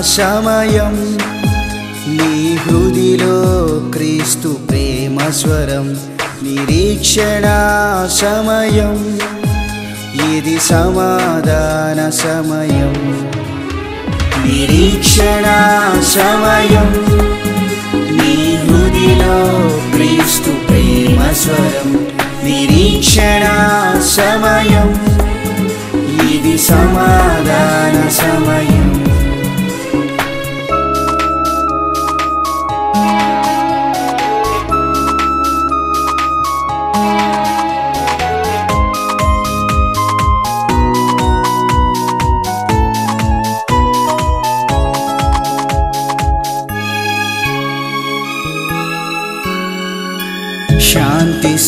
సమయం. నీ హృదిలో క్రీస్తు ప్రేమ స్వరం నిరీక్షణ సమయం. ఇది సమాధాన సమయం. నిరీక్షణ సమయం. నీ హృదిలో క్రీస్తు ప్రేమ స్వరం నిరీక్షణ సమయం. ఇది సమాధాన సమయం.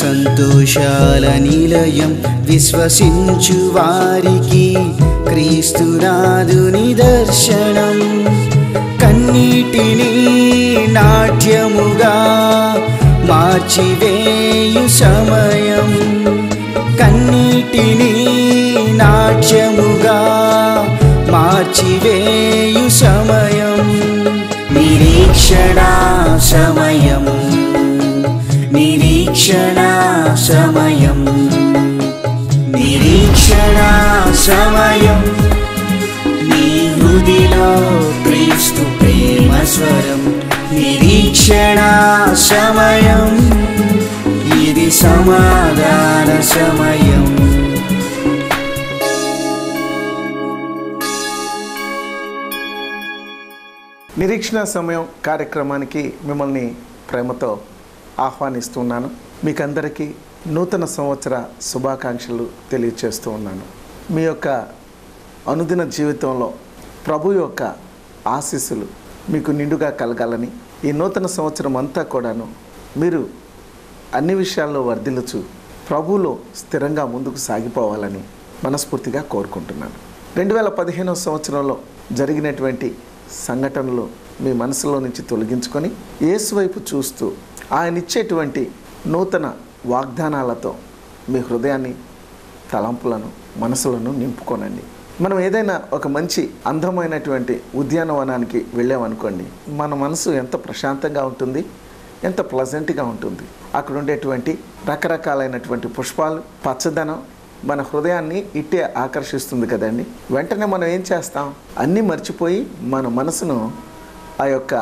సంతోషాల నిలయం విశ్వసించు వారికి క్రీస్తునాదు నిదర్శనం. కన్నీటిని నాట్యముగా మార్చివేయు సమయం. కన్నీటిని నాట్యముగా మార్చివేయు సమయం. నిరీక్షణ సమయం నిరీక్షణ సమయం నిరీక్షణ సమయం నీ హృదిలో క్రీస్తు ప్రేమ స్వరం. నిరీక్షణ సమయం ఇది సమాధాన సమయం నిరీక్షణ సమయం కార్యక్రమానికి మిమ్మల్ని ప్రేమతో ఆహ్వానిస్తున్నాను మీకందరికీ నూతన సంవత్సర శుభాకాంక్షలు తెలియచేస్తూ ఉన్నాను. మీ యొక్క అనుదిన జీవితంలో ప్రభు యొక్క ఆశీస్సులు మీకు నిండుగా కలగాలని ఈ నూతన సంవత్సరం అంతా కూడాను మీరు అన్ని విషయాల్లో వర్ధిల్లుచు ప్రభువులో స్థిరంగా ముందుకు సాగిపోవాలని మనస్ఫూర్తిగా కోరుకుంటున్నాను. రెండు వేల పదిహేనవ సంవత్సరంలో జరిగినటువంటి సంఘటనలు మీ మనసులో నుంచి తొలగించుకొని ఏసువైపు వైపు చూస్తూ ఆయన ఇచ్చేటువంటి నూతన వాగ్దానాలతో మీ హృదయాన్ని తలంపులను మనసులను నింపుకోనండి. మనం ఏదైనా ఒక మంచి అందమైనటువంటి ఉద్యానవనానికి వెళ్ళామనుకోండి మన మనసు ఎంత ప్రశాంతంగా ఉంటుంది ఎంత ప్లజెంట్గా ఉంటుంది. అక్కడ ఉండేటువంటి రకరకాలైనటువంటి పుష్పాలు పచ్చదనం మన హృదయాన్ని ఇట్టే ఆకర్షిస్తుంది కదండి. వెంటనే మనం ఏం చేస్తాం? అన్నీ మర్చిపోయి మన మనసును ఆ యొక్క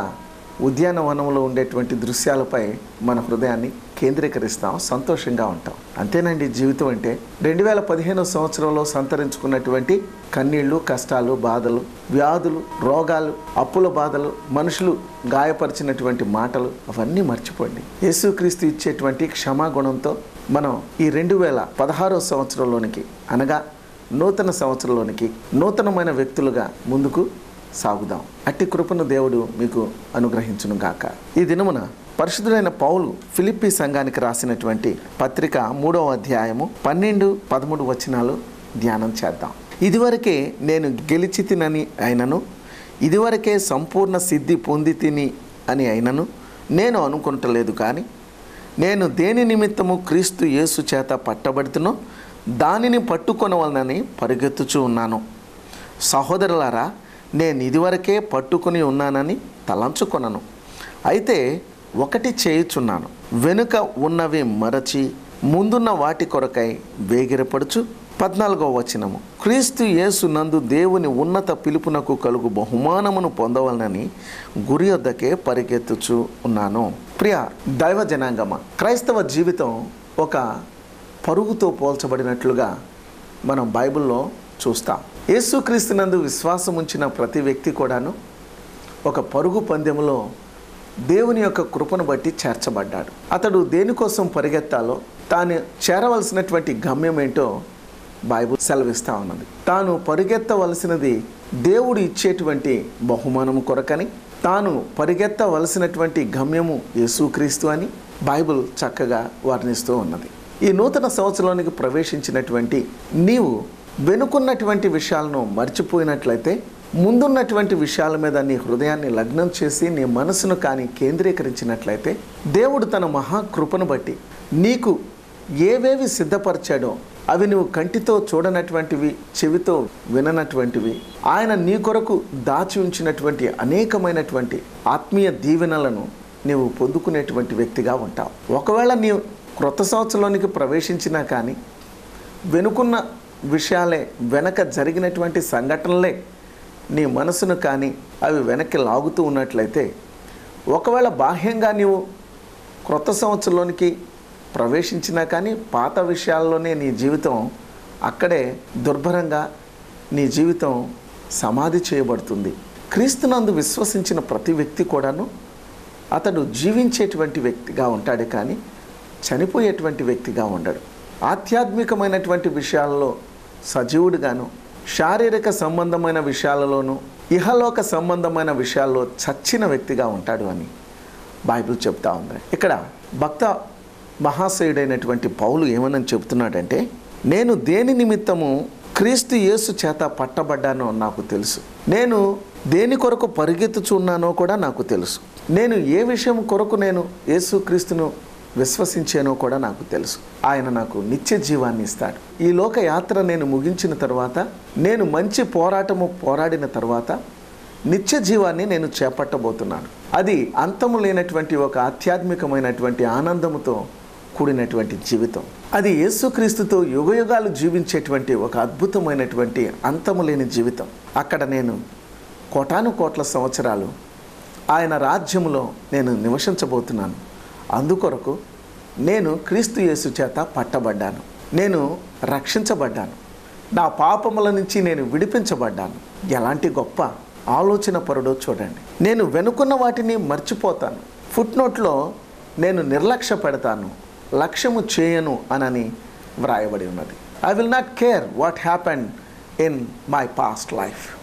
ఉద్యానవనంలో ఉండేటువంటి దృశ్యాలపై మన హృదయాన్ని కేంద్రీకరిస్తాం సంతోషంగా ఉంటాం. అంతేనండి జీవితం అంటే. రెండు వేల పదిహేను సంవత్సరంలో సంతరించుకున్నటువంటి కన్నీళ్ళు కష్టాలు బాధలు వ్యాధులు రోగాలు అప్పుల బాధలు మనుషులు గాయపరిచినటువంటి మాటలు అవన్నీ మర్చిపోండి. యేసుక్రీస్తు ఇచ్చేటువంటి క్షమాగుణంతో మనం ఈ రెండు వేల పదహారో సంవత్సరంలోనికి అనగా నూతన సంవత్సరంలోనికి నూతనమైన వ్యక్తులుగా ముందుకు సాగుదాం. అట్టి కృపను దేవుడు మీకు అనుగ్రహించును గాక. ఈ దినమున పరిశుద్ధుడైన పౌలు ఫిలిప్పీ సంఘానికి రాసినటువంటి పత్రిక మూడవ అధ్యాయము పన్నెండు పదమూడు వచనాలు ధ్యానం చేద్దాం. ఇదివరకే నేను గెలిచి తినని అయినను ఇదివరకే సంపూర్ణ సిద్ధి పొంది తిని అని అయినను నేను అనుకుంటలేదు కానీ నేను దేని నిమిత్తము క్రీస్తు యేసు చేత పట్టబడుతునో దానిని పట్టుకొనవలనని పరిగెత్తుచూ ఉన్నాను. సహోదరులారా నేను ఇదివరకే పట్టుకుని ఉన్నానని తలంచుకొనను. అయితే ఒకటి చేయుచున్నాను. వెనుక ఉన్నవి మరచి ముందున్న వాటి కొరకై వేగిరపడుచు. పద్నాలుగో వచనము. క్రీస్తు యేసు నందు దేవుని ఉన్నత పిలుపునకు కలుగు బహుమానమును పొందవలనని గురి వద్దకే పరిగెత్తుచు ఉన్నాను. ప్రియ దైవ జనాంగమ క్రైస్తవ జీవితం ఒక పరుగుతో పోల్చబడినట్లుగా మనం బైబిల్లో చూస్తాం. యేసుక్రీస్తునందు విశ్వాసం ఉంచిన ప్రతి వ్యక్తి కూడాను ఒక పరుగు పందెములో దేవుని యొక్క కృపను బట్టి చేర్చబడ్డాడు. అతడు దేనికోసం పరిగెత్తాలో తాను చేరవలసినటువంటి గమ్యం ఏంటో బైబుల్ సెలవిస్తూ ఉన్నది. తాను పరిగెత్తవలసినది దేవుడు ఇచ్చేటువంటి బహుమానము కొరకని తాను పరిగెత్తవలసినటువంటి గమ్యము యేసుక్రీస్తు అని బైబిల్ చక్కగా వర్ణిస్తూ ఉన్నది. ఈ నూతన సంవత్సరంలోనికి ప్రవేశించినటువంటి నీవు వెనుకున్నటువంటి విషయాలను మర్చిపోయినట్లయితే ముందున్నటువంటి విషయాల మీద నీ హృదయాన్ని లగ్నం చేసి నీ మనసును కానీ కేంద్రీకరించినట్లయితే దేవుడు తన మహాకృపను బట్టి నీకు ఏవేవి సిద్ధపరిచాడో అవి నువ్వు కంటితో చూడనటువంటివి చెవితో విననటువంటివి ఆయన నీ కొరకు దాచి ఉంచినటువంటి అనేకమైనటువంటి ఆత్మీయ దీవెనలను నీవు పొందుకునేటువంటి వ్యక్తిగా ఉంటావు. ఒకవేళ నీవు క్రొత్త సంవత్సరంలోనికి ప్రవేశించినా కానీ వెనుకున్న విషయాలే వెనక జరిగినటువంటి సంఘటనలే నీ మనసును కానీ అవి వెనక్కి లాగుతూ ఉన్నట్లయితే ఒకవేళ బాహ్యంగా నీవు క్రొత్త సంవత్సరంలోనికి ప్రవేశించినా కానీ పాత విషయాల్లోనే నీ జీవితం అక్కడే దుర్భరంగా నీ జీవితం సమాధి చేయబడుతుంది. క్రీస్తునందు విశ్వసించిన ప్రతి వ్యక్తి కూడాను అతడు జీవించేటువంటి వ్యక్తిగా ఉంటాడు కానీ చనిపోయేటువంటి వ్యక్తిగా ఉండడు. ఆధ్యాత్మికమైనటువంటి విషయాల్లో సజీవుడుగాను శారీరక సంబంధమైన విషయాలలోనూ ఇహలోక సంబంధమైన విషయాల్లో చచ్చిన వ్యక్తిగా ఉంటాడు అని బైబిల్ చెప్తా ఉంది. ఇక్కడ భక్త మహాశయుడైనటువంటి పౌలు ఏమని చెబుతున్నాడంటే నేను దేని నిమిత్తము క్రీస్తు యేసు చేత పట్టబడ్డానో నాకు తెలుసు. నేను దేని కొరకు పరిగెత్తుచున్నానో కూడా నాకు తెలుసు. నేను ఏ విషయం కొరకు నేను యేసు క్రీస్తును విశ్వసించానో కూడా నాకు తెలుసు. ఆయన నాకు నిత్య జీవాన్ని ఇస్తాడు. ఈ లోక యాత్ర నేను ముగించిన తర్వాత నేను మంచి పోరాటము పోరాడిన తర్వాత నిత్య జీవాన్ని నేను చేపట్టబోతున్నాను. అది అంతము లేనటువంటి ఒక ఆధ్యాత్మికమైనటువంటి ఆనందముతో కూడినటువంటి జీవితం. అది యేసుక్రీస్తుతో యుగయుగాలు జీవించేటువంటి ఒక అద్భుతమైనటువంటి అంతము లేని జీవితం. అక్కడ నేను కోటాను కోట్ల సంవత్సరాలు ఆయన రాజ్యములో నేను నివసించబోతున్నాను. అందుకొరకు నేను క్రీస్తు యేసు చేత పట్టబడ్డాను. నేను రక్షించబడ్డాను. నా పాపముల నుంచి నేను విడిపించబడ్డాను. ఎలాంటి గొప్ప ఆలోచన పరుడో చూడండి. నేను వెనుకున్న వాటిని మర్చిపోతాను. ఫుట్నోట్లో నేను నిర్లక్ష్య పెడతాను. లక్ష్యము చేయను అనని వ్రాయబడి ఉన్నది. I will not care what happen in my past life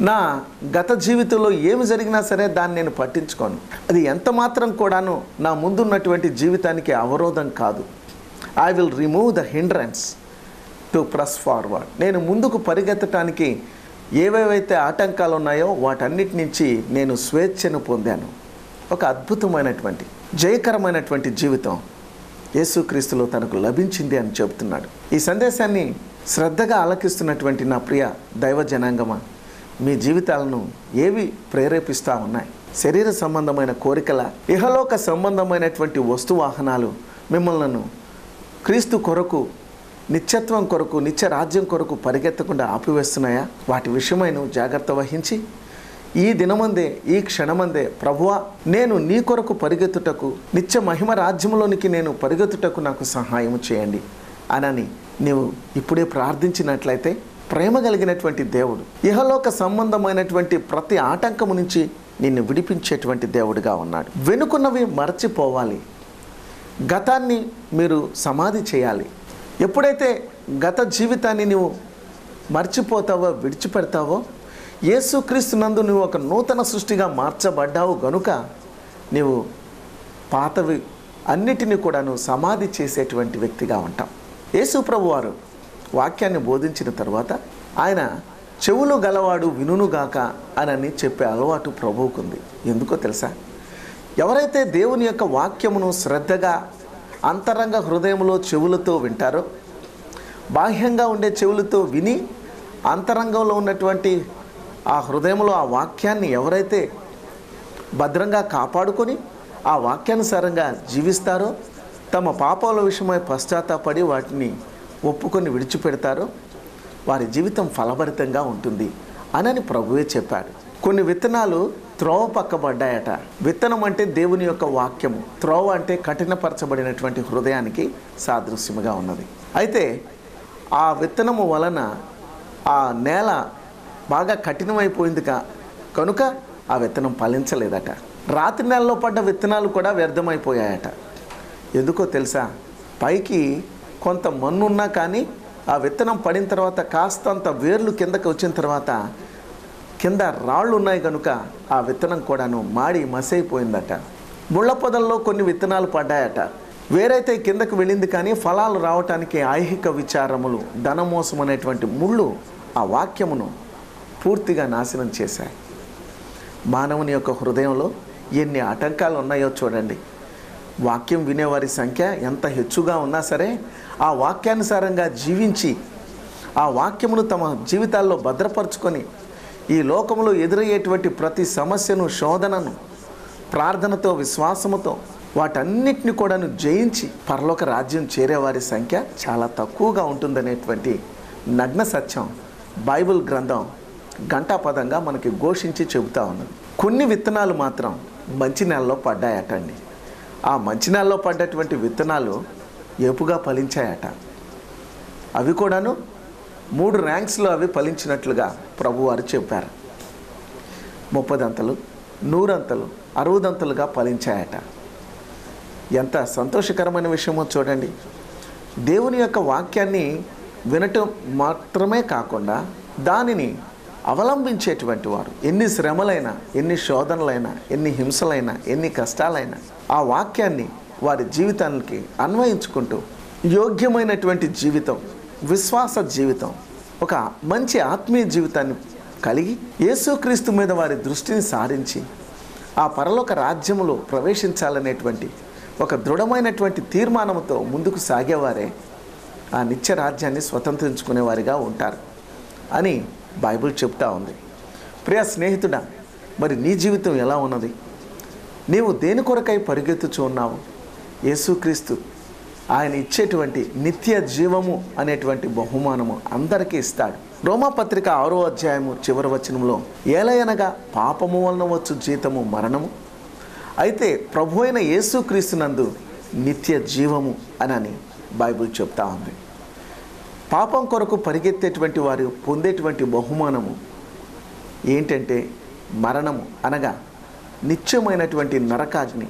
నా గత జీవితంలో ఏమి జరిగినా సరే దాన్ని నేను పట్టించుకోను. అది ఎంత మాత్రం కూడాను నా ముందున్నటువంటి జీవితానికి అవరోధం కాదు. I will remove the hindrance to press forward నేను ముందుకు పరిగెత్తటానికి ఏవేవైతే ఆటంకాలు ఉన్నాయో వాటన్నిటి నుంచి నేను స్వేచ్ఛను పొందాను. ఒక అద్భుతమైనటువంటి జయకరమైనటువంటి జీవితం యేసుక్రీస్తులో తనకు లభించింది అని చెబుతున్నాడు. ఈ సందేశాన్ని శ్రద్ధగా ఆలకిస్తున్నటువంటి నా ప్రియ దైవ జనాంగమా? మీ జీవితాలను ఏవి ప్రేరేపిస్తూ ఉన్నాయి? శరీర సంబంధమైన కోరికల ఇహలోక సంబంధమైనటువంటి వస్తు వాహనాలు మిమ్మల్ని క్రీస్తు కొరకు నిత్యత్వం కొరకు నిత్య రాజ్యం కొరకు పరిగెత్తకుండా ఆపివేస్తున్నాయా? వాటి విషయమై నువ్వు జాగ్రత్త వహించి ఈ దినమందే ఈ క్షణమందే ప్రభువా నేను నీ కొరకు పరిగెత్తుటకు నిత్య మహిమ రాజ్యంలోనికి నేను పరిగెత్తుటకు నాకు సహాయం చేయండి. అనని నీవు ఇప్పుడే ప్రార్థించినట్లయితే ప్రేమ కలిగినటువంటి దేవుడు ఇహలోక సంబంధమైనటువంటి ప్రతి ఆటంకము నుంచి నిన్ను విడిపించేటువంటి దేవుడిగా ఉన్నాడు. వెనుకున్నవి మర్చిపోవాలి. గతాన్ని మీరు సమాధి చేయాలి. ఎప్పుడైతే గత జీవితాన్ని నువ్వు మర్చిపోతావో విడిచిపెడతావో యేసుక్రీస్తు నందు నువ్వు ఒక నూతన సృష్టిగా మార్చబడ్డావు గనుక నీవు పాతవి అన్నిటినీ కూడా నువ్వు సమాధి చేసేటువంటి వ్యక్తిగా ఉంటాం యేసు ప్రభు వారు వాక్యాన్ని బోధించిన తర్వాత ఆయన చెవులు గలవాడు వినుగాక అనని చెప్పే అలవాటు ప్రభువుకుంది. ఎందుకో తెలుసా? ఎవరైతే దేవుని యొక్క వాక్యమును శ్రద్ధగా అంతరంగ హృదయంలో చెవులతో వింటారో బాహ్యంగా ఉండే చెవులతో విని అంతరంగంలో ఉన్నటువంటి ఆ హృదయంలో ఆ వాక్యాన్ని ఎవరైతే భద్రంగా కాపాడుకొని ఆ వాక్యానుసారంగా జీవిస్తారో తమ పాపాల విషయమై పశ్చాత్తాపడి వాటిని ఒప్పుకొని విడిచిపెడతారో వారి జీవితం ఫలభరితంగా ఉంటుంది అనని ప్రభువే చెప్పాడు. కొన్ని విత్తనాలు త్రోవ పక్కబడ్డాయట. విత్తనం అంటే దేవుని యొక్క వాక్యము. త్రోవ అంటే కఠినపరచబడినటువంటి హృదయానికి సాదృశ్యముగా ఉన్నది. అయితే ఆ విత్తనము వలన ఆ నేల బాగా కఠినమైపోయింది కనుక ఆ విత్తనం ఫలించలేదట. రాత్రి నెలలో పడ్డ విత్తనాలు కూడా వ్యర్థమైపోయాయట. ఎందుకో తెలుసా? పైకి కొంత మన్నున్నా కానీ ఆ విత్తనం పడిన తర్వాత కాస్తంత వేర్లు కిందకి వచ్చిన తర్వాత కింద రాళ్ళు ఉన్నాయి కనుక ఆ విత్తనం కూడాను మాడి మసైపోయిందట. ముళ్ళ పొదల్లో కొన్ని విత్తనాలు పడ్డాయట. వేరైతే కిందకు వెళ్ళింది కానీ ఫలాలు రావటానికి ఐహిక విచారములు ధనమోసం అనేటువంటి ముళ్ళు ఆ వాక్యమును పూర్తిగా నాశనం చేశాయి. మానవుని యొక్క హృదయంలో ఎన్ని ఆటంకాలు ఉన్నాయో చూడండి. వాక్యం వినేవారి సంఖ్య ఎంత హెచ్చుగా ఉన్నా సరే ఆ ఆ వాక్యానుసారంగా జీవించి ఆ వాక్యమును తమ జీవితాల్లో భద్రపరుచుకొని ఈ లోకంలో ఎదురయ్యేటువంటి ప్రతి సమస్యను శోధనను ప్రార్థనతో విశ్వాసముతో వాటన్నిటిని కూడాను జయించి పరలోక రాజ్యం చేరేవారి సంఖ్య చాలా తక్కువగా ఉంటుందనేటువంటి నగ్న సత్యం బైబిల్ గ్రంథం గంటాపదంగా మనకి ఘోషించి చెబుతా ఉన్నది. కొన్ని విత్తనాలు మాత్రం మంచి నెలలో పడ్డాయటండి. ఆ మంచి నెలలో పడ్డటువంటి విత్తనాలు ఏపుగా ఫలించాయట. అవి కూడాను మూడు ర్యాంక్స్లో అవి ఫలించినట్లుగా ప్రభువారు చెప్పారు. ముప్పదంతలు నూరంతలు అరవదంతలుగా ఫలించాయట. ఎంత సంతోషకరమైన విషయమో చూడండి. దేవుని యొక్క వాక్యాన్ని వినటం మాత్రమే కాకుండా దానిని అవలంబించేటువంటి వారు. ఎన్ని శ్రమలైనా ఎన్ని శోధనలైనా ఎన్ని హింసలైనా ఎన్ని కష్టాలైనా ఆ వాక్యాన్ని వారి జీవితానికి అన్వయించుకుంటూ యోగ్యమైనటువంటి జీవితం విశ్వాస జీవితం ఒక మంచి ఆత్మీయ జీవితాన్ని కలిగి యేసుక్రీస్తు మీద వారి దృష్టిని సారించి ఆ పరలోక రాజ్యములో ప్రవేశించాలనేటువంటి ఒక దృఢమైనటువంటి తీర్మానంతో ముందుకు సాగేవారే ఆ నిత్య రాజ్యాన్ని స్వతంత్రించుకునేవారిగా ఉంటారు అని బైబిల్ చెప్తా ఉంది. ప్రియ స్నేహితుడా మరి నీ జీవితం ఎలా ఉన్నది? నీవు దేని కొరకై పరిగెత్తుచు ఉన్నావు? యేసుక్రీస్తు ఆయన ఇచ్చేటువంటి నిత్య జీవము అనేటువంటి బహుమానము అందరికీ ఇస్తాడు. రోమాపత్రిక ఆరో అధ్యాయము చివరి వచనంలో ఏలయనగా పాపము వలన వచ్చు జీతము మరణము? అయితే ప్రభు అయిన యేసుక్రీస్తునందు నిత్య జీవము అనని బైబిల్ చెప్తా ఉంది. పాపం కొరకు పరిగెత్తేటువంటి వారు పొందేటువంటి బహుమానము ఏంటంటే మరణము అనగా నిత్యమైనటువంటి నరకాగ్ని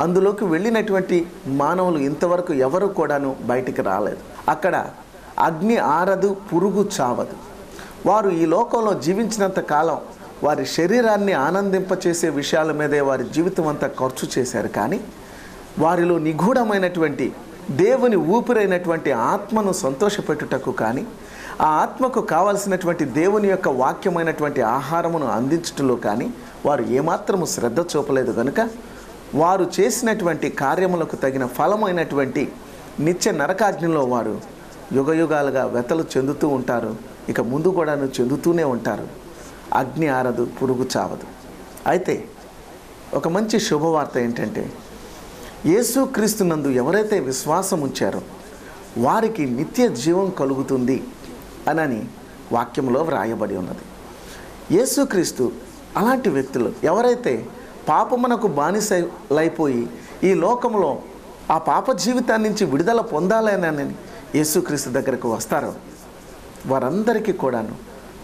అందులోకి వెళ్ళినటువంటి మానవులు ఇంతవరకు ఎవరు కూడాను బయటికి రాలేదు. అక్కడ అగ్ని ఆరదు పురుగు చావదు. వారు ఈ లోకంలో జీవించినంత కాలం వారి శరీరాన్ని ఆనందింపచేసే విషయాల మీదే వారి జీవితం అంతా ఖర్చు చేశారు. కానీ వారిలో నిగూఢమైనటువంటి దేవుని ఊపిరైనటువంటి ఆత్మను సంతోషపెట్టుటకు కానీ ఆ ఆత్మకు కావలసినటువంటి దేవుని యొక్క వాక్యమైనటువంటి ఆహారమును అందించటంలో కానీ వారు ఏమాత్రము శ్రద్ధ చూపలేదు. కనుక వారు చేసినటువంటి కార్యములకు తగిన ఫలమైనటువంటి నిత్య నరకాగ్నిలో వారు యుగయుగాలుగా వెతలు చెందుతూ ఉంటారు. ఇక ముందు కూడాను చెందుతూనే ఉంటారు. అగ్ని ఆరదు పురుగు చావదు. అయితే ఒక మంచి శుభవార్త ఏంటంటే యేసుక్రీస్తునందు ఎవరైతే విశ్వాసం ఉంచారో వారికి నిత్య జీవం కలుగుతుంది అనని వాక్యంలో వ్రాయబడి ఉన్నది. యేసుక్రీస్తు అలాంటి వ్యక్తులు ఎవరైతే పాపమునకు బానిసలైపోయి ఈ లోకంలో ఆ పాప జీవితాన్ని నుంచి విడుదల పొందాలనని యేసుక్రీస్తు దగ్గరకు వస్తారు. వారందరికీ కూడాను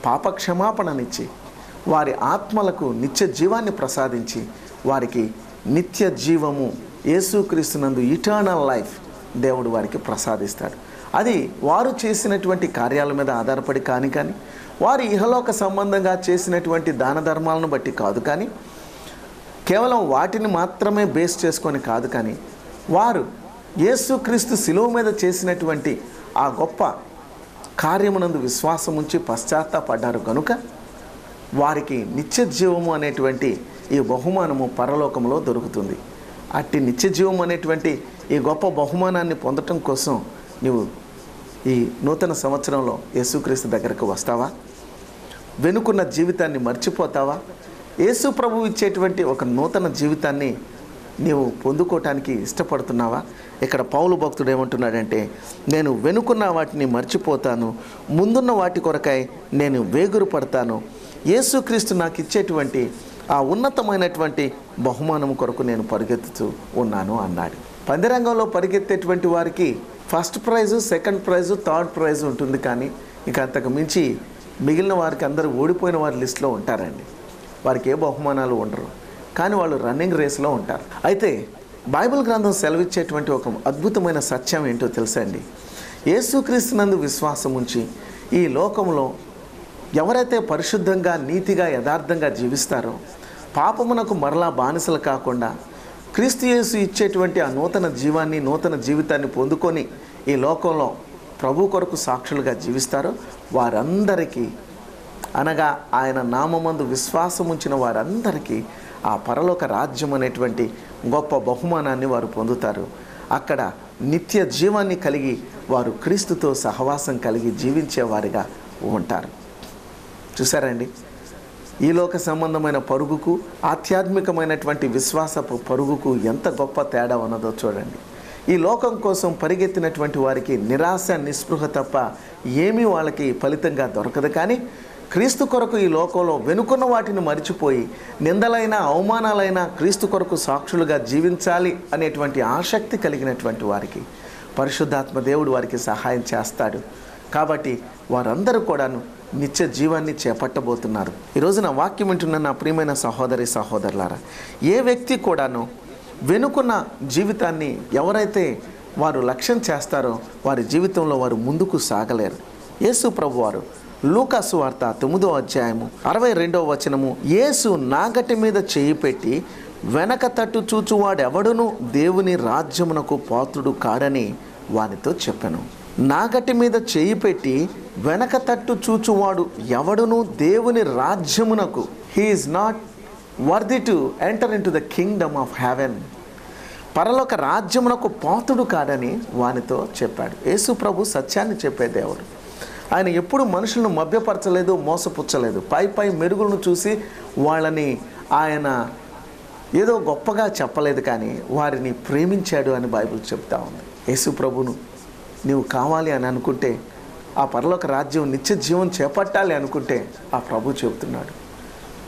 పాప క్షమాపణనిచ్చి వారి ఆత్మలకు నిత్య జీవాన్ని ప్రసాదించి వారికి నిత్య జీవము యేసుక్రీస్తునందు ఇటర్నల్ లైఫ్ దేవుడు వారికి ప్రసాదిస్తాడు. అది వారు చేసినటువంటి కార్యాల మీద ఆధారపడి కాని కానీ వారి ఇహలోక సంబంధంగా చేసినటువంటి దాన ధర్మాలను బట్టి కాదు కానీ కేవలం వాటిని మాత్రమే బేస్ చేసుకొని కాదు కానీ వారు యేసుక్రీస్తు శిలువ మీద చేసినటువంటి ఆ గొప్ప కార్యమునందు విశ్వాసం ఉంచి పశ్చాత్తాపడ్డారు కనుక వారికి నిత్య జీవము అనేటువంటి ఈ బహుమానము పరలోకంలో దొరుకుతుంది. అట్టి నిత్య జీవం అనేటువంటి ఈ గొప్ప బహుమానాన్ని పొందటం కోసం నీవు ఈ నూతన సంవత్సరంలో యేసుక్రీస్తు దగ్గరకు వస్తావా? వెనుకున్న జీవితాన్ని మర్చిపోతావా? యేసు ప్రభు ఇచ్చేటువంటి ఒక నూతన జీవితాన్ని నీవు పొందుకోవటానికి ఇష్టపడుతున్నావా? ఇక్కడ పౌలు భక్తుడు ఏమంటున్నాడంటే నేను వెనుకున్న వాటిని మర్చిపోతాను ముందున్న వాటి కొరకై నేను వేగురు పడతాను. యేసుక్రీస్తు నాకు ఇచ్చేటువంటి ఆ ఉన్నతమైనటువంటి బహుమానం కొరకు నేను పరిగెత్తుతూ ఉన్నాను అన్నాడు. పందిరంగంలో పరిగెత్తేటువంటి వారికి first prize second prize third prize ఉంటుంది కానీ ఇక అంతకు మించి మిగిలిన వారికి అందరూ ఓడిపోయిన వారి లిస్టులో ఉంటారండి. వారికి ఏ బహుమానాలు ఉండరు. కానీ వాళ్ళు రన్నింగ్ రేస్లో ఉంటారు. అయితే బైబిల్ గ్రంథం సెలవిచ్చేటువంటి ఒక అద్భుతమైన సత్యం ఏంటో తెలుసా అండి? యేసుక్రీస్తునందు విశ్వాసం ఉంచి ఈ లోకంలో ఎవరైతే పరిశుద్ధంగా నీతిగా యథార్థంగా జీవిస్తారో పాపమునకు మరలా బానిసలు కాకుండా క్రీస్తు యేసు ఇచ్చేటువంటి ఆ నూతన జీవాన్ని నూతన జీవితాన్ని పొందుకొని ఈ లోకంలో ప్రభు కొరకు సాక్షులుగా జీవిస్తారో వారందరికీ అనగా ఆయన నామమందు విశ్వాసం ఉంచిన వారందరికీ ఆ పరలోక రాజ్యం అనేటువంటి గొప్ప బహుమానాన్ని వారు పొందుతారు. అక్కడ నిత్య జీవాన్ని కలిగి వారు క్రీస్తుతో సహవాసం కలిగి జీవించేవారిగా ఉంటారు. చూసారండి ఈ లోక సంబంధమైన పరుగుకు ఆధ్యాత్మికమైనటువంటి విశ్వాసపు పరుగుకు ఎంత గొప్ప తేడా ఉన్నదో చూడండి. ఈ లోకం కోసం పరిగెత్తినటువంటి వారికి నిరాశ నిస్పృహ తప్ప ఏమీ వాళ్ళకి ఫలితంగా దొరకదు. కానీ క్రీస్తు కొరకు ఈ లోకంలో వెనుకున్న వాటిని మరిచిపోయి నిందలైన అవమానాలైన క్రీస్తు కొరకు సాక్షులుగా జీవించాలి అనేటువంటి ఆసక్తి కలిగినటువంటి వారికి పరిశుద్ధాత్మ దేవుడు వారికి సహాయం చేస్తాడు. కాబట్టి వారందరూ కూడాను నిత్య జీవాన్ని చేపట్టబోతున్నారు. ఈరోజున వాక్యం వింటున్న నా ప్రియమైన సహోదరి సహోదరులారా ఏ వ్యక్తి కూడాను వెనుకున్న జీవితాన్ని ఎవరైతే వారు లక్ష్యం చేస్తారో వారి జీవితంలో వారు ముందుకు సాగలేరు. యేసు ప్రభు వారు లూకాసు వార్త తొమ్మిదో అధ్యాయము అరవై రెండవ వచనము. యేసు నాగటి మీద చేయి పెట్టి వెనక తట్టు చూచువాడెవడును? దేవుని రాజ్యమునకు పాత్రుడు కాడని వానితో చెప్పాను. నాగటి మీద చేయి పెట్టి వెనక తట్టు చూచువాడు ఎవడును? దేవుని రాజ్యమునకు. He is not worthy to enter into the kingdom of heaven పరలోక రాజ్యమునకు పాతుడు కాడని వానితో చెప్పాడు. యేసు ప్రభు సత్యాన్ని చెప్పే దేవుడు. ఆయన ఎప్పుడు మనుషులను మభ్యపరచలేదు మోసపుచ్చలేదు. పై పై మెరుగులను చూసి వాళ్ళని ఆయన ఏదో గొప్పగా చెప్పలేదు కానీ వారిని ప్రేమించాడు అని బైబిల్ చెప్తా ఉంది. యేసు ప్రభును నీవు కావాలి అని అనుకుంటే ఆ పరలోక రాజ్యం నిత్య జీవం చేపట్టాలి అనుకుంటే ఆ ప్రభు చెబుతున్నాడు.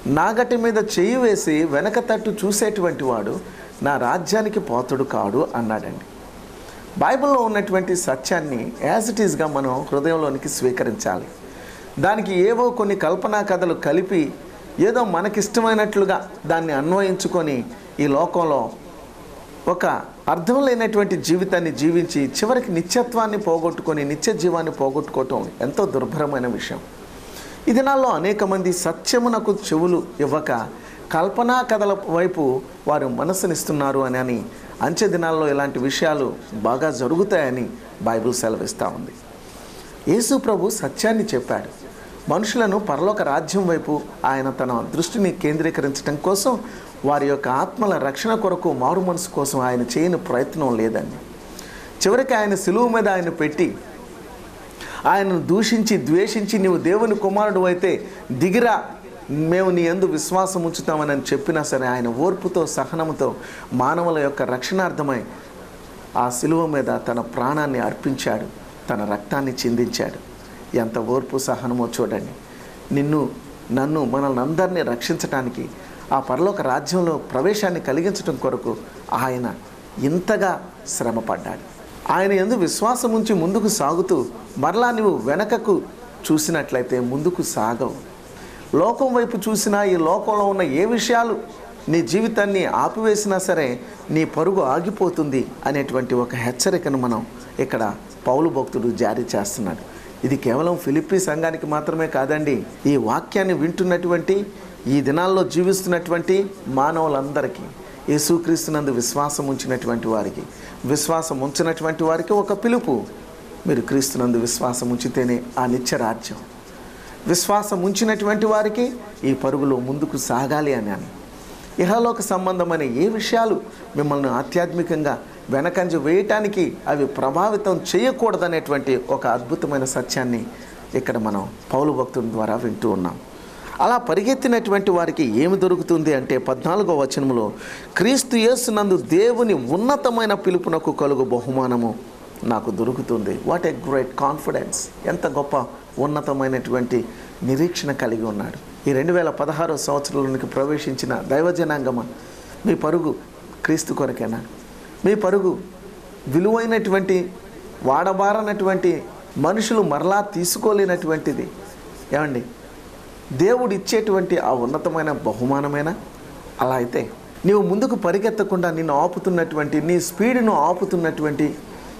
నాగటి మీద చేయి వేసి వెనక తట్టు చూసేటువంటి వాడు నా రాజ్యానికి పోతుడు కాడు అన్నాడండి. బైబిల్లో ఉన్నటువంటి సత్యాన్ని యాజ్ ఇట్ ఈస్గా మనం హృదయంలోనికి స్వీకరించాలి. దానికి ఏవో కొన్ని కల్పనా కథలు కలిపి ఏదో మనకిష్టమైనట్లుగా దాన్ని అన్వయించుకొని ఈ లోకంలో ఒక అర్థం లేనటువంటి జీవితాన్ని జీవించి చివరికి నిత్యత్వాన్ని పోగొట్టుకొని నిత్య జీవాన్ని పోగొట్టుకోవటం ఎంతో దుర్భరమైన విషయం. ఈ దినాల్లో అనేక మంది సత్యమునకు చెవులు ఇవ్వక కల్పనా కథల వైపు వారు మనసునిస్తున్నారు అని అని అంచె దినాల్లో ఇలాంటి విషయాలు బాగా జరుగుతాయని బైబిల్ సెలవిస్తూ ఉంది. యేసు ప్రభు సత్యాన్ని చెప్పాడు. మనుషులను పరలోక రాజ్యం వైపు ఆయన తన దృష్టిని కేంద్రీకరించడం కోసం వారి యొక్క ఆత్మల రక్షణ కొరకు మారు మనసు కోసం ఆయన చేయని ప్రయత్నం లేదండి. చివరికి ఆయన సిలువు మీద ఆయన పెట్టి ఆయనను దూషించి ద్వేషించి నీవు దేవుని కుమారుడు అయితే దిగిరా మేము నీ ఎందు విశ్వాసం ఉంచుతామని అని చెప్పినా సరే ఆయన ఓర్పుతో సహనముతో మానవుల యొక్క రక్షణార్థమై ఆ శిలువ మీద తన ప్రాణాన్ని అర్పించాడు తన రక్తాన్ని చిందించాడు. ఎంత ఓర్పు సహనమో చూడండి. నిన్ను నన్ను మనల్ని అందరినీ రక్షించటానికి ఆ పరలోక రాజ్యంలో ప్రవేశాన్ని కలిగించడం కొరకు ఆయన ఇంతగా శ్రమపడ్డాడు. ఆయన ఎందు విశ్వాసం ఉంచి ముందుకు సాగుతూ మరలా నువ్వు వెనకకు చూసినట్లయితే ముందుకు సాగవు. లోకం వైపు చూసినా ఈ లోకంలో ఉన్న ఏ విషయాలు నీ జీవితాన్ని ఆపివేసినా సరే నీ పరుగు ఆగిపోతుంది అనేటువంటి ఒక హెచ్చరికను మనం ఇక్కడ పౌలు భక్తుడు జారీ చేస్తున్నాడు. ఇది కేవలం ఫిలిప్పీ సంఘానికి మాత్రమే కాదండి ఈ వాక్యాన్ని వింటున్నటువంటి ఈ దినాల్లో జీవిస్తున్నటువంటి మానవులందరికీ యేసుక్రీస్తునందు విశ్వాసం ఉంచినటువంటి వారికి విశ్వాసం ఉంచినటువంటి వారికి ఒక పిలుపు. మీరు క్రీస్తునందు విశ్వాసం ఉంచితేనే ఆ నిత్య రాజ్యం విశ్వాసం ఉంచినటువంటి వారికి ఈ పరుగులో ముందుకు సాగాలి అని అని. ఇహలోక సంబంధమైన ఏ విషయాలు మిమ్మల్ని ఆధ్యాత్మికంగా వెనకంజ వేయటానికి అవి ప్రభావితం చేయకూడదనేటువంటి ఒక అద్భుతమైన సత్యాన్ని ఇక్కడ మనం పౌలు భక్తుల ద్వారా వింటూ ఉన్నాం. అలా పరిగెత్తినటువంటి వారికి ఏమి దొరుకుతుంది అంటే పద్నాలుగో వచనంలో క్రీస్తు యేసునందు దేవుని ఉన్నతమైన పిలుపునకు కలుగు బహుమానము నాకు దొరుకుతుంది. వాట్ ఏ గ్రేట్ కాన్ఫిడెన్స్ ఎంత గొప్ప ఉన్నతమైనటువంటి నిరీక్షణ కలిగి ఉన్నాడు. ఈ రెండు వేల పదహారో సంవత్సరంలోనికి ప్రవేశించిన దైవజనాంగమ మీ పరుగు క్రీస్తు కొరకేనా? మీ పరుగు విలువైనటువంటి వాడబారనటువంటి మనుషులు మరలా తీసుకోలేనటువంటిది. ఏమండి? దేవుడు ఇచ్చేటువంటి ఆ ఉన్నతమైన బహుమానమేనా? అలా అయితే నీవు ముందుకు పరిగెత్తకుండా నిన్ను ఆపుతున్నటువంటి నీ స్పీడ్ను ఆపుతున్నటువంటి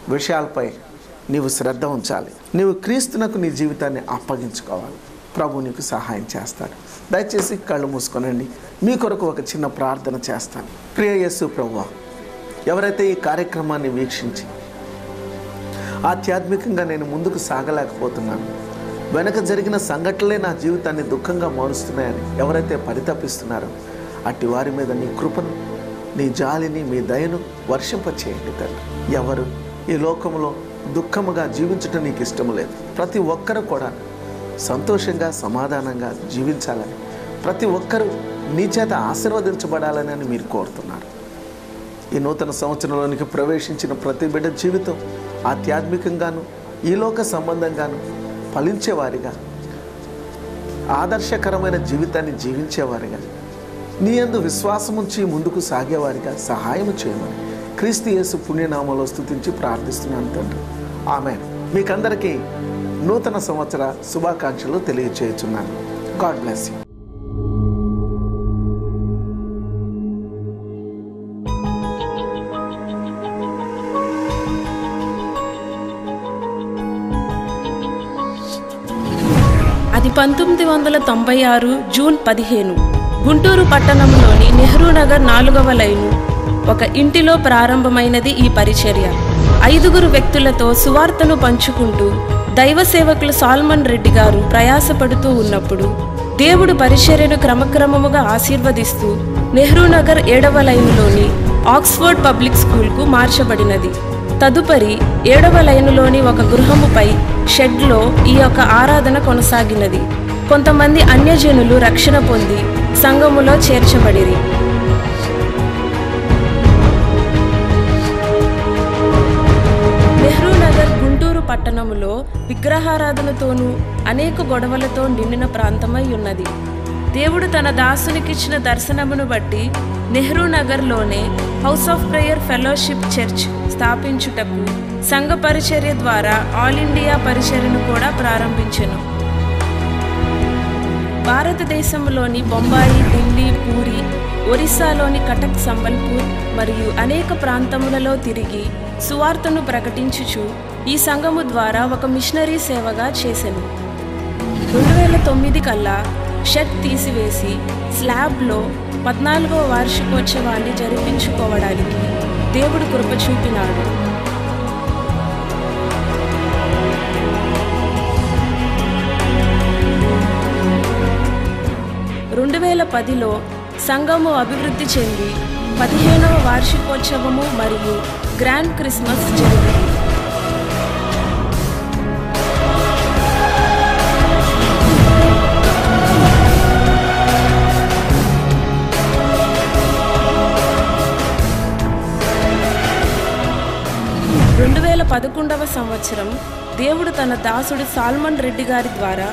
విషయాలపై నీవు శ్రద్ధ ఉంచాలి. నీవు క్రీస్తునకు నీ జీవితాన్ని అప్పగించుకోవాలి. ప్రభు నీకు సహాయం చేస్తాడు. దయచేసి కళ్ళు మూసుకొనండి. మీ కొరకు ఒక చిన్న ప్రార్థన చేస్తాను. ప్రియ యేసు ప్రభు ఎవరైతే ఈ కార్యక్రమాన్ని వీక్షించి ఆధ్యాత్మికంగా నేను ముందుకు సాగలేకపోతున్నాను వెనక జరిగిన సంఘటనలే నా జీవితాన్ని దుఃఖంగా మారుస్తున్నాయని ఎవరైతే పరితపిస్తున్నారో అట్టి వారి మీద నీ కృపను నీ జాలిని మీ దయను వర్షింపచేయండి తల్లి. ఎవరు ఈ లోకంలో దుఃఖముగా జీవించటం నీకు ఇష్టం లేదు. ప్రతి ఒక్కరు కూడా సంతోషంగా సమాధానంగా జీవించాలని ప్రతి ఒక్కరూ నీ చేత ఆశీర్వదించబడాలని అని మీరు కోరుతున్నారు. ఈ నూతన సంవత్సరంలోనికి ప్రవేశించిన ప్రతి బిడ్డ జీవితం ఆధ్యాత్మికంగాను ఈ లోక సంబంధంగాను ఫలించేవారిగా ఆదర్శకరమైన జీవితాన్ని జీవించేవారిగా నీ అందు విశ్వాసముంచి ముందుకు సాగేవారిగా సహాయం చేయమని క్రీస్తు యేసు పుణ్యనామంలో స్థుతించి ప్రార్థిస్తున్నాను తండ్రి. ఆమె మీకందరికీ నూతన సంవత్సర శుభాకాంక్షలు తెలియచేస్తున్నాను గాడ్ బ్లెస్ యూ. అది పంతొమ్మిది వందల తొంభై ఆరు జూన్ పదిహేను. గుంటూరు పట్టణంలోని నెహ్రూ నగర్ నాలుగవ లైను ఒక ఇంటిలో ప్రారంభమైనది ఈ పరిచర్య. ఐదుగురు వ్యక్తులతో సువార్తను పంచుకుంటూ దైవ సేవకులు సాల్మన్ రెడ్డి గారు ప్రయాసపడుతూ ఉన్నప్పుడు దేవుడు పరిచర్యను క్రమక్రమముగా ఆశీర్వదిస్తూ నెహ్రూ నగర్ ఏడవ లైనులోని ఆక్స్ఫర్డ్ పబ్లిక్ స్కూల్కు మార్చబడినది. తదుపరి ఏడవ లైనులోని ఒక గృహముపై షెడ్లో ఈ యొక్క ఆరాధన కొనసాగినది. కొంతమంది అన్యజనులు రక్షణ పొంది సంఘములో చేర్చబడిరి. పట్టణములో విగ్రహారాధనతోనూ అనేక గొడవలతో నిండిన ప్రాంతమై ఉన్నది. దేవుడు తన దాసునికిచ్చిన దర్శనమును బట్టి Nehru నగర్లోనే house of prayer fellowship church స్థాపించుటకు సంఘ పరిచర్య ద్వారా ఆల్ ఇండియా పరిచర్యను కూడా ప్రారంభించెను. భారతదేశంలోని బొంబాయి ఢిల్లీ పూరి ఒరిస్సాలోని కటక్ సంబల్పూర్ మరియు అనేక ప్రాంతములలో తిరిగి సువార్తను ప్రకటించుచు ఈ సంఘము ద్వారా ఒక మిషనరీ సేవగా చేసెను. రెండు వేల తొమ్మిది కల్లా షెడ్ తీసివేసి స్లాబ్లో పద్నాలుగో వార్షికోత్సవాన్ని జరిపించుకోవడానికి దేవుడు కృప చూపినాడు. రెండు వేల పదిలో సంఘము అభివృద్ధి చెంది పదిహేనవ వార్షికోత్సవము మరియు గ్రాండ్ క్రిస్మస్ జరిగింది. రెండు వేల పదకొండవ సంవత్సరం దేవుడు తన దాసుడు సాల్మన్ రెడ్డి గారి ద్వారా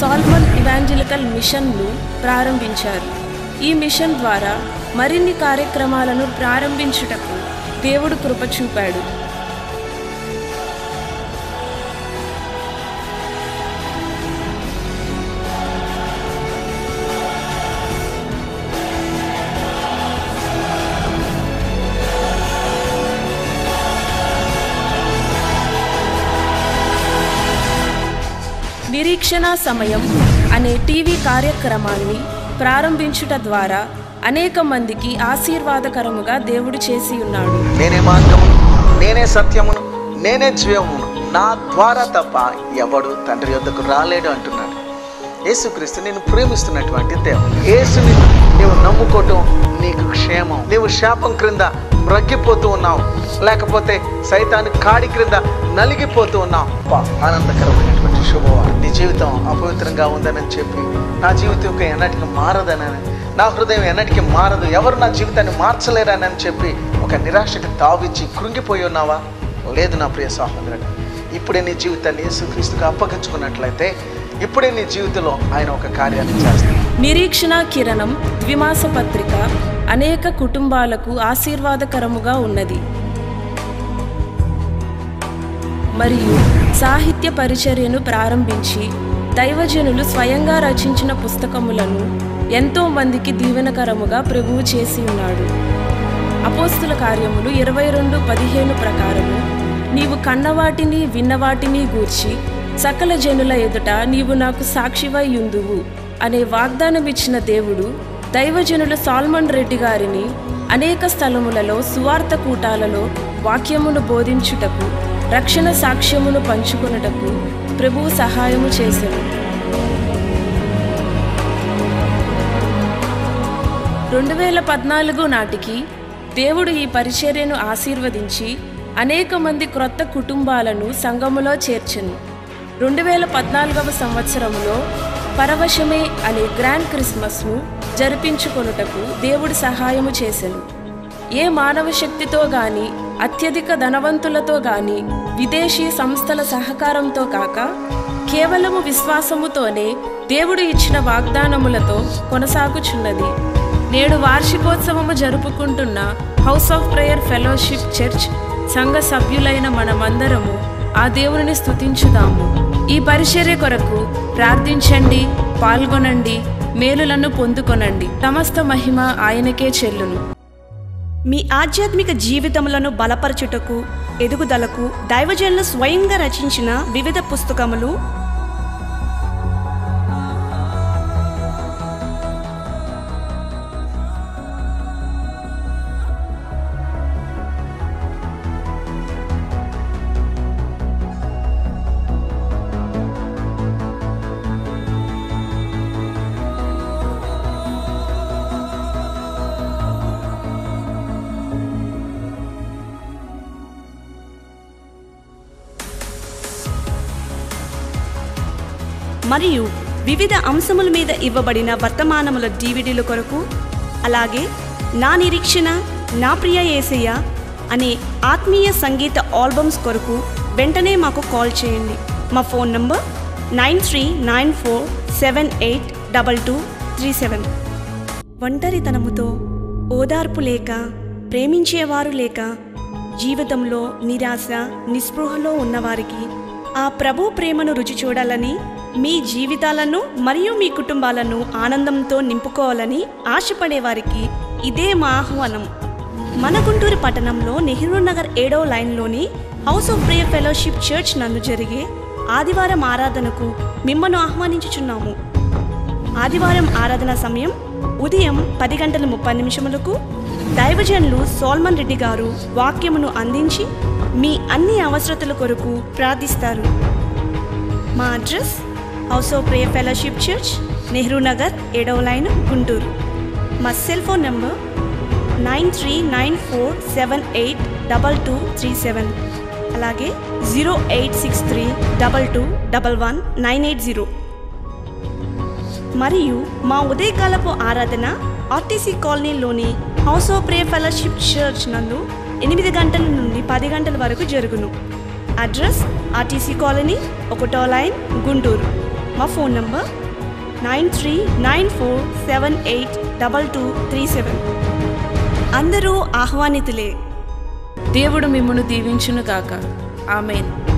సాల్మన్ ఇవాంజలికల్ మిషన్ను ప్రారంభించారు. ఈ మిషన్ ద్వారా మరిన్ని కార్యక్రమాలను ప్రారంభించుటకు దేవుడు కృప చూపాడు. నిరీక్షణ సమయం అనే టీవీ కార్యక్రమాన్ని ప్రారంభించుట ద్వారా అనేక మందికి ఆశీర్వాదకరముగా దేవుడు చేసి ఉన్నాడు. నేనే మార్గమును నేనే సత్యమును నేనే జీవమును నా ద్వారా తప్ప ఎవడు తండ్రి యొద్దకు రాలేడు అంటున్నాడు. యేసుక్రీస్తు నేను ప్రేమిస్తున్నటువంటి దేవుడు. యేసుని నీవు నమ్ముకోవటం నీకు క్షేమం. నీవు శాపం క్రింద మ్రగ్గిపోతూ ఉన్నావు. లేకపోతే సైతాన్ని కాడి క్రింద నలిగిపోతూ ఉన్నావు. ఆనందకరమైనటువంటి శుభవార్త. జీవితం అపవిత్రంగా ఉందని చెప్పి నా జీవితం యొక్క ఎన్నటికి మారదనని నా హృదయం ఎన్నటికీ మారదు ఎవరు నా జీవితాన్ని మార్చలేరని చెప్పి ఒక నిరాశకు తావిచ్చి కృంగిపోయి ఉన్నావా? లేదు నా ప్రియ సహోదరుడు. ఇప్పుడే నీ జీవితాన్ని యేసుక్రీస్తుకు అప్పగించుకున్నట్లయితే ఇప్పుడే నీ జీవితంలో ఆయన ఒక కార్యాన్ని చేస్తాడు. నిరీక్షణ కిరణం ద్విమాస పత్రిక అనేక కుటుంబాలకు ఆశీర్వాదకరముగా ఉన్నది. మరియు సాహిత్య పరిచర్యను ప్రారంభించి దైవజనులు స్వయంగా రచించిన పుస్తకములను ఎంతో మందికి దీవెనకరముగా ప్రభువు చేసి ఉన్నాడు. అపోస్తుల కార్యములు ఇరవై రెండు పదిహేను ప్రకారము. నీవు కన్నవాటిని విన్నవాటిని గూర్చి సకల జనుల ఎదుట నీవు నాకు సాక్షివై ఉందువు అనే వాగ్దానం ఇచ్చిన దేవుడు దైవజనుల సాల్మన్ రెడ్డి గారిని అనేక స్థలములలో సువార్త కూటాలలో వాక్యమును బోధించుటకు రక్షణ సాక్ష్యమును పంచుకొనుటకు ప్రభువు సహాయము చేసెను. రెండు వేల పద్నాలుగు నాటికి దేవుడు ఈ పరిచర్యను ఆశీర్వదించి అనేక మంది క్రొత్త కుటుంబాలను సంఘములో చేర్చను. రెండు వేల పద్నాలుగవ సంవత్సరంలో పరవశమే అనే గ్రాండ్ క్రిస్మస్ను జరిపించుకొనుటకు దేవుడు సహాయము చేశాను ఏ మానవ శక్తితో గాని అత్యధిక ధనవంతులతో గాని విదేశీ సంస్థల సహకారంతో కాక కేవలము విశ్వాసముతోనే దేవుడు ఇచ్చిన వాగ్దానములతో కొనసాగుచున్నది. నేడు వార్షికోత్సవము జరుపుకుంటున్న house of prayer fellowship church సంఘ సభ్యులైన మనమందరము ఆ దేవుని స్తుతించుదాము. ఈ పరిచర్య కొరకు ప్రార్థించండి పాల్గొనండి మేలులను పొందుకొనండి. సమస్త మహిమ ఆయనకే చెల్లును. మీ ఆధ్యాత్మిక జీవితములను బలపరచుటకు ఎదుగుదలకు దైవజనులు స్వయంగా రచించిన వివిధ పుస్తకములు మరియు వివిధ అంశముల మీద ఇవ్వబడిన వర్తమానముల డివిడీల కొరకు అలాగే నా నిరీక్షణ నా ప్రియ ఏసయ్య అనే ఆత్మీయ సంగీత ఆల్బమ్స్ కొరకు వెంటనే మాకు కాల్ చేయండి. మా phone number nine three nine four seven eight double two three seven. ఒంటరితనముతో ఓదార్పు లేక ప్రేమించేవారు లేక జీవితంలో నిరాశ నిస్పృహలో ఉన్నవారికి ఆ ప్రభు ప్రేమను రుచి చూడాలని మీ జీవితాలను మరియు మీ కుటుంబాలను ఆనందంతో నింపుకోవాలని ఆశపడే వారికి ఇదే మా ఆహ్వానం మన గుంటూరు పట్టణంలో నెహ్రూ నగర్ ఏడో లైన్లోని house of prayer fellowship church నందు జరిగే ఆదివారం ఆరాధనకు మిమ్మల్ని ఆహ్వానించుచున్నాము. ఆదివారం ఆరాధన సమయం ఉదయం పది గంటల ముప్పై నిమిషములకు దైవజనులు సోల్మన్ రెడ్డి గారు వాక్యమును అందించి మీ అన్ని అవసరతల కొరకు ప్రార్థిస్తారు. మా address house of prayer fellowship church Nehru Nagar ఏడవ లైన్ గుంటూరు. మా cell phone number nine three nine four seven eight double two three seven. అలాగే zero eight six three double two double one nine eight zero. మరియు మా ఉదయకాలపు ఆరాధన RTC కాలనీలోని house of pray fellowship church నందు ఎనిమిది గంటల నుండి పది గంటల వరకు జరుగును. అడ్రస్ ఆర్టీసీ కాలనీ ఒకటో లైన్ గుంటూరు. మా phone number nine three nine four seven eight double two three seven. అందరూ ఆహ్వానితులే. దేవుడు మిమ్మును దీవించునుగాక. ఆమెన్.